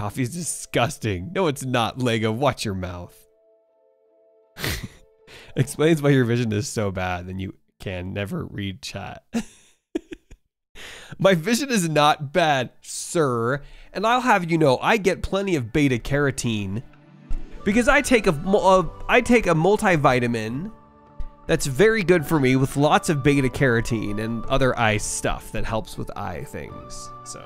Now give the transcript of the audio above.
coffee is disgusting. No, it's not, Lego. Watch your mouth. Explains why your vision is so bad, then you can never read chat. My vision is not bad, sir. And I'll have you know, I get plenty of beta carotene because I take a, a uh, I take a multivitamin that's very good for me with lots of beta carotene and other eye stuff that helps with eye things. So